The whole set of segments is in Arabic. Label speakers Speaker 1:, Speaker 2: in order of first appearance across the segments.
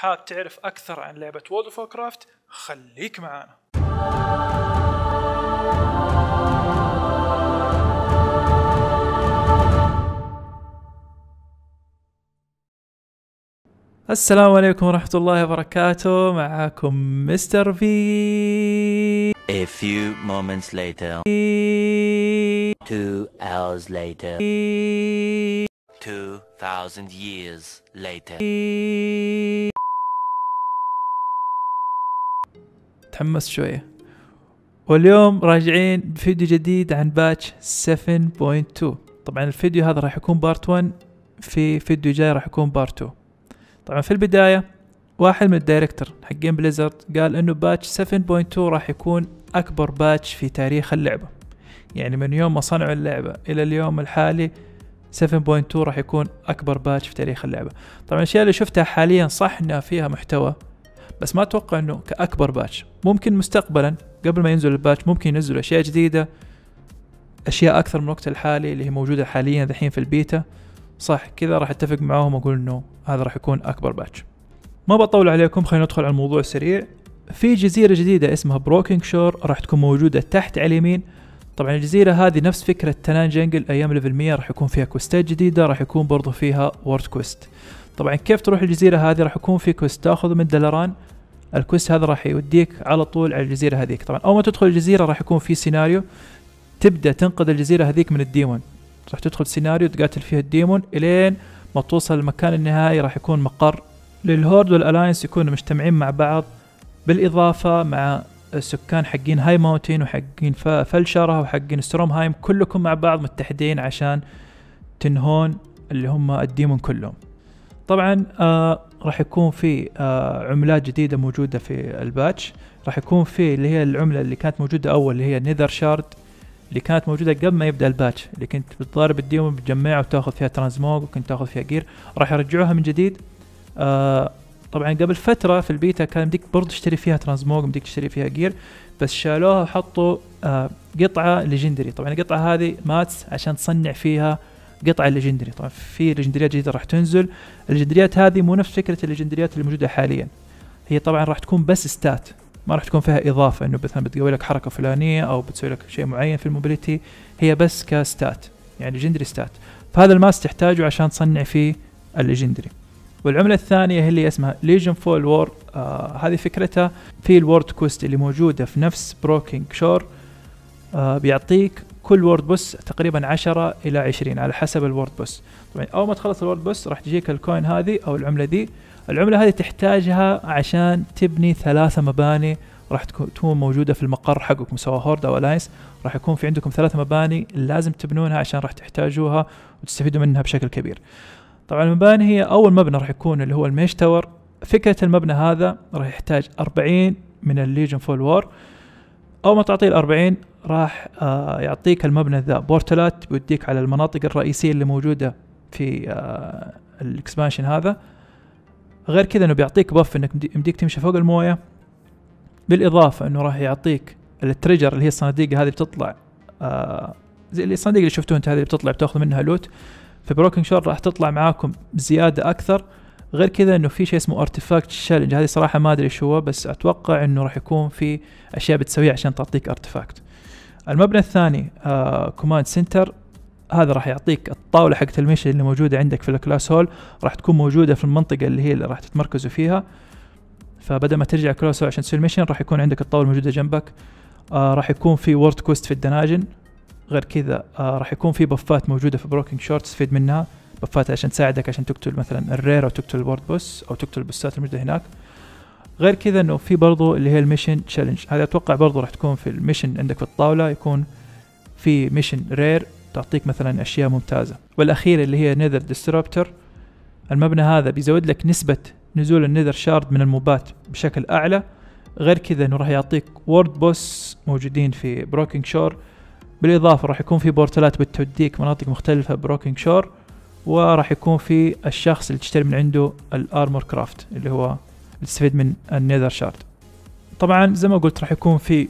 Speaker 1: حاب تعرف أكثر عن لعبة World of Warcraft خليك معانا. السلام عليكم ورحمة الله وبركاته. معاكم مستر في
Speaker 2: A few moments later, two hours later, two thousand years later.
Speaker 1: تحمس شوية. واليوم راجعين بفيديو جديد عن patch 7.2 طبعا الفيديو هذا راح يكون part 1 في فيديو جاي راح يكون part 2 طبعا في البداية واحد من ال director حقين بليزرد قال إنه patch 7.2 راح يكون أكبر patch في تاريخ اللعبة. يعني من يوم ما صنعوا اللعبة إلى اليوم الحالي 7.2 راح يكون أكبر patch في تاريخ اللعبة. طبعا الأشياء اللي شفتها حاليا صح إنها فيها محتوى. بس ما أتوقع إنه كأكبر patch ممكن مستقبلا قبل ما ينزل ال patch ممكن ينزلوا أشياء جديدة أشياء أكثر من الوقت الحالي اللي هي موجودة حاليا الحين في البيتا. صح كذا راح أتفق معاهم وأقول إنه هذا راح يكون أكبر patch ما بطول عليكم خلينا ندخل على الموضوع سريع في جزيرة جديدة اسمها Broken Shore راح تكون موجودة تحت على اليمين. طبعا الجزيرة هذه نفس فكرة Tanaan Jungle أيام level 100 راح يكون فيها quest ات جديدة راح يكون برضو فيها world quest طبعا كيف تروح الجزيرة هذه؟ راح يكون في quest تاخذه من Dalaran ال quest هذا راح يوديك على طول على الجزيرة هذيك. طبعا أول ما تدخل الجزيرة راح يكون في سيناريو تبدأ تنقذ الجزيرة هذيك من ال demon. راح تدخل سيناريو تقاتل فيها ال demon إلين ما توصل المكان النهائي. راح يكون مقر. لل Horde وال Alliance يكونوا مجتمعين مع بعض بالإضافة مع السكان حقين Highmountain وحقين ف- Val'sharah وحقين Stormheim كلكم مع بعض متحدين عشان تنهون اللي هم ال demon كلهم. طبعا آه راح يكون في آه عملات جديدة موجودة في ال patch. راح يكون في اللي هي العملة اللي كانت موجودة أول اللي هي Nethershard اللي كانت موجودة قبل ما يبدأ ال patch اللي كنت بتضارب ال demon بتجمعها وتاخذ فيها transmog وكنت تاخذ فيها gear. راح يرجعوها من جديد. آه طبعا قبل فترة في البيتا كان بديك برضه تشتري فيها transmog بديك تشتري فيها gear بس شالوها وحطوا آه قطعة legendary. طبعا القطعة هذه mats عشان تصنع فيها قطعة legendary طبعا في legendary ات جديدة راح تنزل. ال legendary ات هذه مو نفس فكرة ال legendary ات اللي موجوده حاليا. هي طبعا راح تكون بس stats ما راح تكون فيها إضافة إنه مثلا بتقوي لك حركة فلانية أو بتسوي لك شيء معين في ال mobility. هي بس ك stats يعني legendary stats. فهذا ال mats تحتاجه عشان تصنع فيه ال legendary والعملة الثانية هي اللي اسمها Legionfall War هذه فكرتها. في ال world quest اللي موجودة في نفس Broken Shore آه بيعطيك كل world boss تقريبا 10 إلى 20 على حسب ال world boss طبعا أول ما تخلص ال world boss راح تجيك ال coin هذه أو العملة دي. العملة هذه تحتاجها عشان تبني ثلاثة مباني راح تكون موجودة في المقر حقكم سواء Horde أو Alliance راح يكون في عندكم ثلاث مباني لازم تبنونها عشان راح تحتاجوها وتستفيدوا منها بشكل كبير. طبعا المباني هي أول مبنى راح يكون اللي هو ال Mage Tower. فكرة المبنى هذا راح يحتاج 40 من ال Legionfall War. أول ما تعطيه الأربعين راح آه يعطيك المبنى ذا. portal ات بيوديك على المناطق الرئيسية اللي موجودة في آه ال expansion هذا. غير كذا إنه بيعطيك buff إنك مدي- يمديك تمشي فوق الموية. بالإضافة إنه راح يعطيك ال treasure اللي هي الصناديق هذه بتطلع آه زي اللي الصناديق اللي شفتوها أنت هذه بتطلع بتأخذ منها loot في Broken Shore راح تطلع معاكم زيادة أكثر. غير كذا إنه في شيء اسمه artifact challenge هذه صراحة ما أدري شو هو بس أتوقع إنه راح يكون في أشياء بتسويها عشان تعطيك artifact المبنى الثاني آه Command Center هذا راح يعطيك الطاولة حقت ال mission اللي موجودة عندك في ال class hall راح تكون موجودة في المنطقة اللي هي اللي راح تتمركزوا فيها. فبدل ما ترجع class hall عشان تسوي ال mission راح يكون عندك الطاولة موجودة جنبك. آه راح يكون في world quest في ال dungeon. غير كذا آه راح يكون في buff ات موجودة في Broken Shore تستفيد منها. buff ات عشان تساعدك عشان تقتل مثلا ال rare أو تقتل ال world boss أو تقتل ال boss ات الموجودة هناك. غير كذا إنه في برضو اللي هي ال mission challenge هذا أتوقع برضو راح تكون في ال mission عندك في الطاولة يكون في mission rare تعطيك مثلا أشياء ممتازة. والاخيره اللي هي Nether Disruptor المبنى هذا بيزود لك نسبة نزول ال Nethershard من ال mob ات بشكل أعلى. غير كذا إنه راح يعطيك world boss موجودين في Broken Shore بالإضافة راح يكون في portal ات بتوديك مناطق مختلفة Broken Shore وراح يكون في الشخص اللي تشتري من عنده ال armor craft اللي هو تستفيد من ال Nethershard طبعا زي ما قلت راح يكون في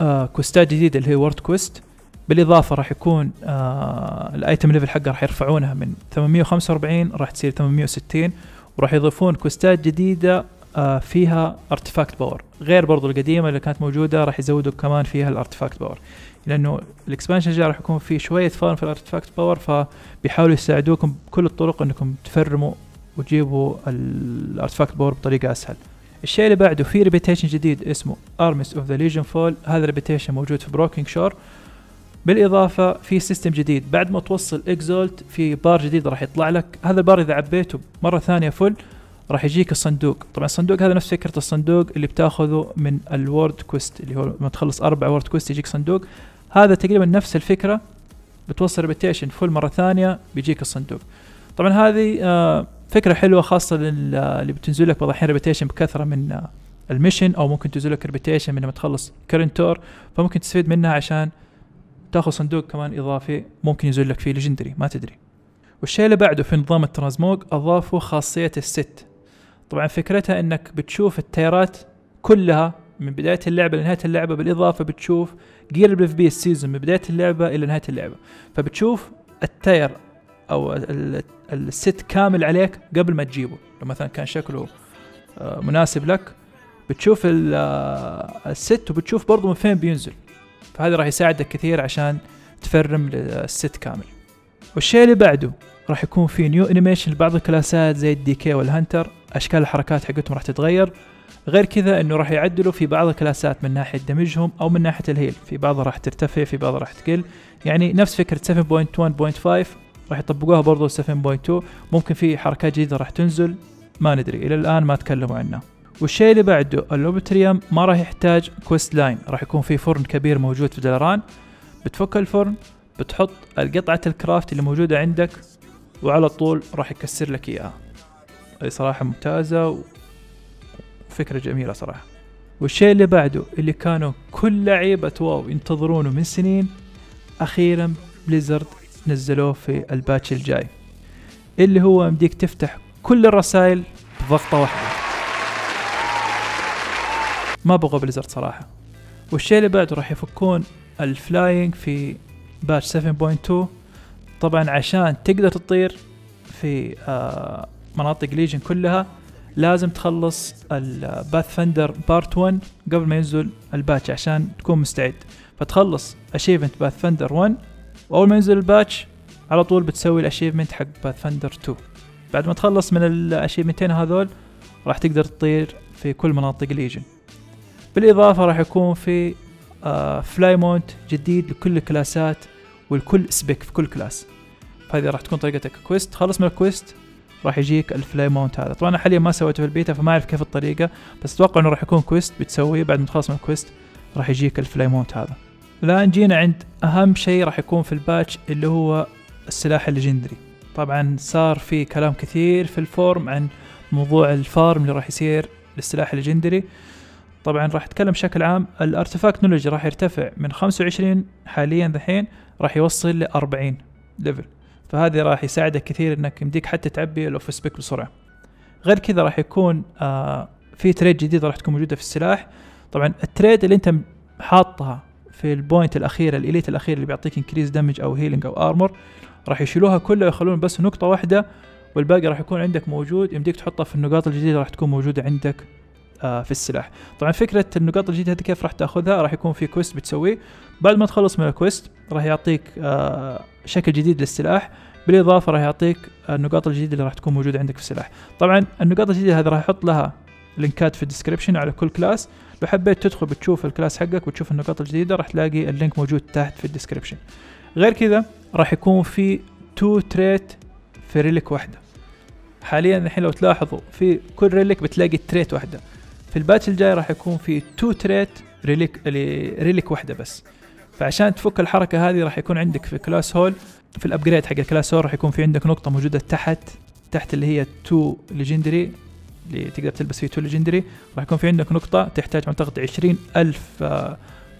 Speaker 1: آه quest ات جديدة اللي هي world quest. بالإضافة راح يكون آه ال item level حقها راح يرفعونها من 845 راح تصير 860 وراح يضيفون quest ات جديدة آه، فيها artifact power غير برضو القديمة اللي كانت موجودة راح يزودوا كمان فيها ال artifact power لأنه ال expansion جاي راح يكون فيه شوية farm في ال artifact power فبيحاولوا يساعدوكم بكل الطرق إنكم تفرموا وتجيبوا ال artifact power بطريقة أسهل. الشيء اللي بعده في reputation جديد اسمه Armies of the Legionfall هذا reputation موجود في Broken Shore بالإضافة في system جديد. بعد ما توصل exalted في بار جديد راح يطلع لك. هذا البار إذا عبيته مرة ثانية full راح يجيك الصندوق. طبعا الصندوق هذا نفس فكرة الصندوق اللي بتاخذه من ال world quest اللي هو لما تخلص أربع world quest يجيك صندوق. هذا تقريبا نفس الفكرة. بتوصل reputation full مرة ثانية بيجيك الصندوق. طبعا هذه آه فكرة حلوة خاصة لل- اللي بتنزل لك بعض الأحيان reputation بكثرة من ال mission أو ممكن تنزل لك reputation من لما تخلص Kirin Tor فممكن تستفيد منها عشان تاخذ صندوق كمان إضافي ممكن ينزل لك فيه legendary ما تدري. والشيء اللي بعده في نظام ال transmog أضافوا خاصية ال set. طبعا فكرتها إنك بتشوف ال tier ات كلها من بداية اللعبة لنهاية اللعبة بالإضافة بتشوف gear ال PvP ال season من بداية اللعبة إلى نهاية اللعبة. فبتشوف ال tier أو ال- ال- ال set كامل عليك قبل ما تجيبه. لو مثلا كان شكله آه، مناسب لك بتشوف آه، ال set وبتشوف برضه من فين بينزل. فهذا راح يساعدك كثير عشان تفرم ال set كامل. والشيء اللي بعده راح يكون في new animation لبعض الكلاسات زي ال DK وال hunter أشكال الحركات حقتهم راح تتغير. غير كذا إنه راح يعدلوا في بعض الكلاسات من ناحية damage هم أو من ناحية ال heal. في بعضها راح ترتفع في بعضها راح تقل. يعني نفس فكرة 7.1.5 راح يطبقوها برضو 7.2 ممكن في حركات جديدة راح تنزل ما ندري. إلى الآن ما تكلموا عنها. والشيء اللي بعده ال Obliterum ما راح يحتاج quest line راح يكون في فرن كبير موجود في دالاران. بتفك الفرن بتحط القطعة ال craft اللي موجودة عندك وعلى طول راح يكسر لك إياها. هذه صراحة ممتازة وفكرة جميلة صراحة. والشيء اللي بعده اللي كانوا كل لعيبة WoW ينتظرونه من سنين أخيرا Blizzard نزلوه في ال patch الجاي اللي هو يمديك تفتح كل الرسائل بضغطة واحدة. ما بغوا Blizzard صراحة. والشيء اللي بعده راح يفكون ال flying في patch 7.2 طبعا عشان تقدر تطير في آه مناطق Legion كلها لازم تخلص ال Pathfinder part 1 قبل ما ينزل ال patch عشان تكون مستعد. فتخلص achievement Pathfinder 1 وأول ما ينزل ال patch على طول بتسوي ال achievement حق Pathfinder 2 بعد ما تخلص من ال achievement ين هذول راح تقدر تطير في كل مناطق Legion بالإضافة راح يكون في آه fly mount جديد لكل الكلاسات ولكل spec في كل class. فهذه راح تكون طريقتك. quest تخلص من ال quest راح يجيك ال fly mount هذا. طبعا أنا حاليا ما سويته في البيتا فما أعرف كيف الطريقة بس أتوقع إنه راح يكون quest بتسويه بعد ما تخلص من ال quest راح يجيك ال fly mount هذا. الآن جينا عند أهم شيء راح يكون في ال patch اللي هو السلاح ال legendary. طبعا صار في كلام كثير في ال forum عن موضوع ال farm اللي راح يصير للسلاح ال legendary. طبعا راح أتكلم بشكل عام ال artifact knowledge راح يرتفع من 25 حاليا ذحين راح يوصل ل 40 level فهذه راح يساعدك كثير إنك يمديك حتى تعبي ال off spec بسرعة. غير كذا راح يكون آه في trait جديدة راح تكون موجودة في السلاح. طبعا ال trait اللي أنت حاطها في ال point الاخيره ال elite الأخير اللي بيعطيك increase damage أو healing أو armor راح يشيلوها كلها ويخلون بس نقطة واحدة والباقي راح يكون عندك موجود يمديك تحطها في النقاط الجديدة راح تكون موجودة عندك آه في السلاح. طبعا فكرة النقاط الجديدة هذه كيف راح تأخذها؟ راح يكون في quest بتسويه. بعد ما تخلص من ال quest راح يعطيك آه شكل جديد للسلاح. بالإضافة راح يعطيك النقاط الجديدة اللي راح تكون موجودة عندك في السلاح. طبعا النقاط الجديدة هذه راح يحط لها لينكات في ال description على كل class لو حبيت تدخل بتشوف ال class حقك وتشوف النقاط الجديدة راح تلاقي ال link موجود تحت في ال description غير كذا راح يكون في two trait في relic واحدة. حاليا الحين لو تلاحظوا في كل relic بتلاقي trait واحدة. في ال patch الجاي راح يكون في two trait relic relic واحدة بس. فعشان تفك الحركة هذه راح يكون عندك في class hall في ال upgrade حق ال class hall راح يكون في عندك نقطة موجودة تحت تحت اللي هي two legendary اللي تقدر تلبس فيه two legendary راح يكون في عندك نقطة تحتاج أعتقد عشرين ألف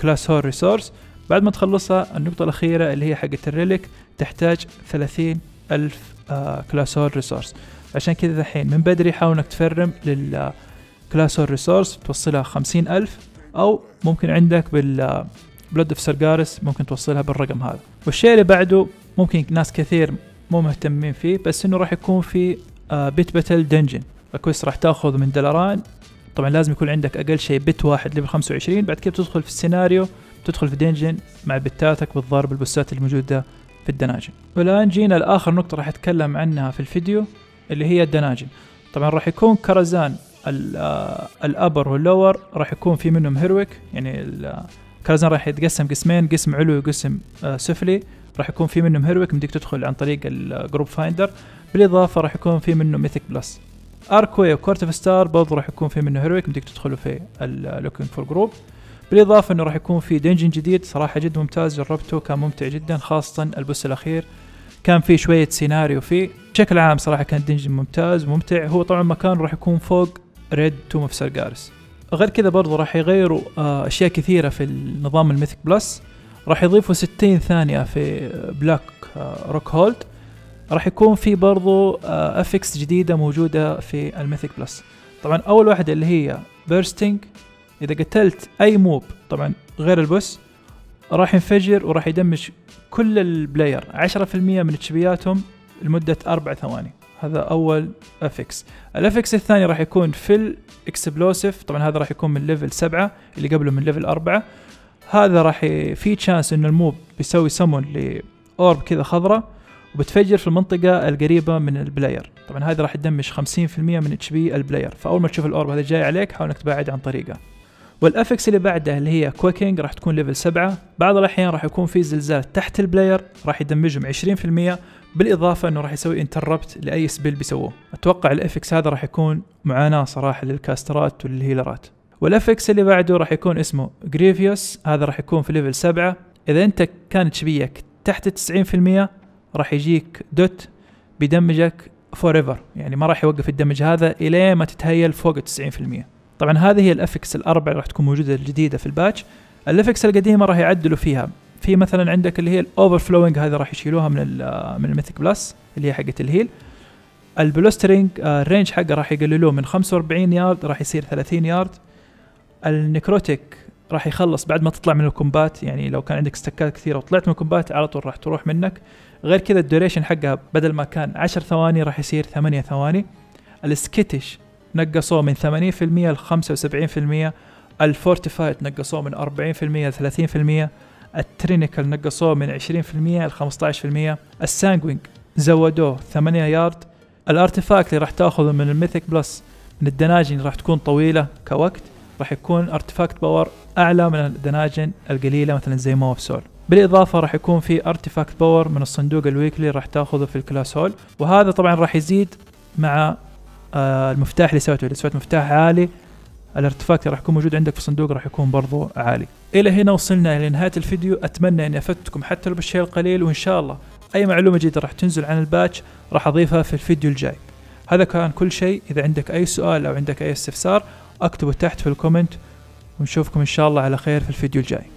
Speaker 1: class hall resource بعد ما تخلصها النقطة الأخيرة اللي هي حقت ال relic تحتاج ثلاثين ألف hall resource عشان كذا الحين من بدري حاول إنك تفرم لل class hall resource توصلها خمسين ألف أو ممكن عندك بال blood of Sargeras ممكن توصلها بالرقم هذا. والشيء اللي بعده ممكن ناس كثير مو مهتمين فيه بس إنه راح يكون في pet battle dungeon ال quest راح تاخذ من دالاران طبعا لازم يكون عندك أقل شيء pet واحد level 25 بعد كده بتدخل في السيناريو تدخل في dungeon مع بتاتك بتضرب البوسات الموجودة في الدناجن. والآن جينا لآخر نقطة راح أتكلم عنها في الفيديو اللي هي الدناجن. طبعا راح يكون Karazhan آه، ال upper وال lower راح يكون في منهم heroic يعني ال- Karazhan راح يتقسم قسمين قسم علوي وقسم آه، سفلي. راح يكون في منهم heroic بدك تدخل عن طريق ال group finder بالإضافة راح يكون في منه mythic plus Arcway و Court of Stars برضه راح يكون في منه heroic بدك تدخلوا في ال looking for group بالإضافة إنه راح يكون في dungeon جديد صراحة جدا ممتاز جربته كان ممتع جدا خاصة ال boss الأخير. كان في شوية سيناريو فيه. بشكل عام صراحة كان dungeon ممتاز وممتع هو طبعا مكانه راح يكون فوق raid Tomb of Sargeras غير كذا برضه راح يغيروا آه، أشياء كثيرة في النظام ال mythic plus راح يضيفوا 60 ثانية في Black Rook Hold راح يكون في برضو affix جديدة موجودة في ال mythic plus. طبعا أول واحدة اللي هي bursting إذا قتلت أي mob طبعا غير ال boss راح ينفجر وراح يدمج كل ال player. 10% من HP اتهم لمدة أربع ثواني. هذا أول affix ال affix الثاني راح يكون في ال explosive طبعا هذا راح يكون من level 7 اللي قبله من level 4 هذا راح. في chance انه ال mob بيسوي summon ل orb كذا خضراء. وبتفجر في المنطقة القريبة من ال player. طبعا هذا راح يدمج 50% من HP ال player. فأول ما تشوف ال orb هذا جاي عليك حاول إنك تبعد عن طريقه. وال affix اللي بعده اللي هي Quaking راح تكون level 7 بعض الأحيان راح يكون في زلزال تحت ال player راح يدمجهم 20% بالإضافة أنه راح يسوي interrupt لأي spell بيسووه. أتوقع ال affix هذا راح يكون معاناة صراحة للكاسترات والهيلرات. وال affix اللي بعده راح يكون اسمه Grievous هذا راح يكون في level 7 إذا أنت كان HP ك تحت 90% راح يجيك DoT بيدمجك forever يعني ما راح يوقف ال damage هذا الين ما تتهيل فوق ال 90% طبعا هذه هي ال affix الأربع راح تكون موجودة الجديدة في ال patch. ال affix القديمة راح يعدلوا فيها. في مثلا عندك اللي هي ال Overflowing هذه راح يشيلوها من من ال Mythic Plus اللي هي حقه ال heal. ال Bolstering آه، ال range حقه راح يقللوه من 45 يارد راح يصير 30 يارد ال Necrotic راح يخلص بعد ما تطلع من ال combat. يعني لو كان عندك استكات كثيرة وطلعت من ال combat على طول راح تروح منك. غير كذا ال duration حقها بدل ما كان 10 ثواني راح يصير 8 ثواني. ال Skittish نقصوه من 80% ل 75% ال Fortified نقصوه من 40% ل 30% ال Tyrannical نقصوه من 20% ل 15% ال Sanguine زودوه 8 يارد. ال artifact اللي راح تأخذه من ال Mythic Plus من الدناجن راح تكون طويلة كوقت. راح يكون artifact power أعلى من الدناجن القليلة مثلا زي Maw of Souls. بالإضافة راح يكون في artifact power من الصندوق ال weekly راح تأخذه في ال class hall. وهذا طبعا راح يزيد مع آه المفتاح اللي سويته. اللي سويت مفتاح عالي ال artifact راح يكون موجود عندك في الصندوق راح يكون برضو عالي. إلى هنا وصلنا إلى نهاية الفيديو. أتمنى إني أفدتكم حتى لو بالشيء القليل. وإن شاء الله أي معلومة جديدة راح تنزل عن ال patch راح أضيفها في الفيديو الجاي. هذا كان كل شيء. إذا عندك أي سؤال أو عندك أي استفسار اكتبه تحت في ال comment ونشوفكم إن شاء الله على خير في الفيديو الجاي.